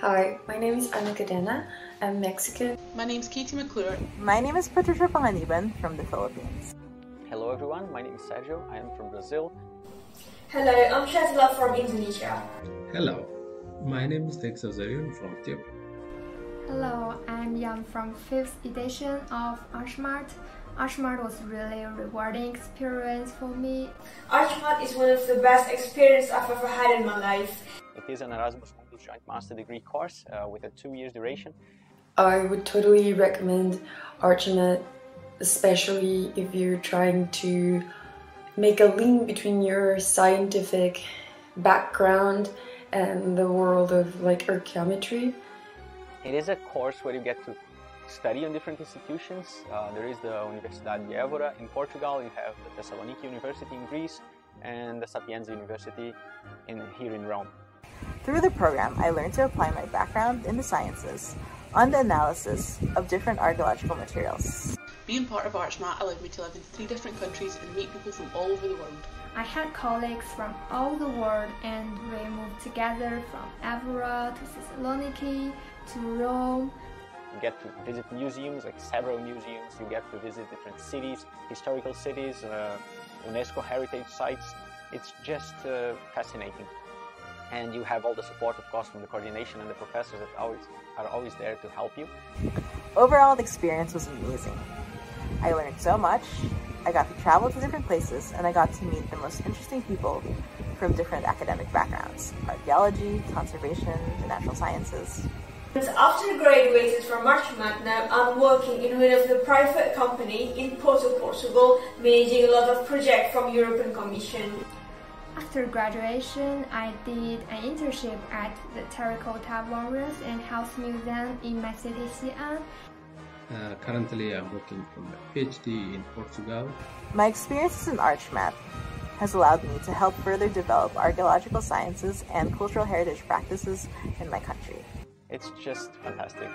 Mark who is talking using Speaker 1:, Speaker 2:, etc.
Speaker 1: Hi, my name is Ana Cadena. I'm Mexican.
Speaker 2: My name is Katie McClure.
Speaker 3: My name is Patricia Panganiban from the Philippines.
Speaker 4: Hello everyone, my name is Sergio. I am from Brazil.
Speaker 5: Hello, I'm Shatila from Indonesia.
Speaker 6: Hello, my name is Tex Azarian from Ethiopia.
Speaker 7: Hello, I'm Yan from 5th edition of Archmat. Archmat was really a rewarding experience for me.
Speaker 5: Archmat is one of the best experiences I've ever had in my life.
Speaker 4: It is an Erasmus Mundus joint master degree course uh, with a two years duration.
Speaker 1: I would totally recommend Archmat, especially if you're trying to make a link between your scientific background and the world of like archaeometry.
Speaker 4: It is a course where you get to study on different institutions. Uh, there is the Universidade de Évora in Portugal, you have the Thessaloniki University in Greece, and the Sapienza University in, here in Rome.
Speaker 3: Through the program, I learned to apply my background in the sciences on the analysis of different archaeological materials.
Speaker 2: Being part of Archmat allowed me to live in three different countries and meet people from all over the world.
Speaker 7: I had colleagues from all the world and we moved together from Évora to Thessaloniki to Rome.
Speaker 4: You get to visit museums, like several museums. You get to visit different cities, historical cities, uh, UNESCO heritage sites. It's just uh, fascinating. And you have all the support, of course, from the coordination and the professors that always are always there to help you.
Speaker 3: Overall, the experience was amazing. I learned so much. I got to travel to different places and I got to meet the most interesting people from different academic backgrounds archaeology, conservation, the natural sciences.
Speaker 5: After graduated from Archmat now, I'm working in one of the private company in Porto, Portugal, managing a lot of projects from European Commission.
Speaker 7: After graduation, I did an internship at the Terracotta Warriors and Horses Museum in my city, Xi'an.
Speaker 6: Uh, currently, I'm working for my PhD in Portugal.
Speaker 3: My experiences in Archmat has allowed me to help further develop archaeological sciences and cultural heritage practices in my country.
Speaker 4: It's just fantastic.